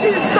He is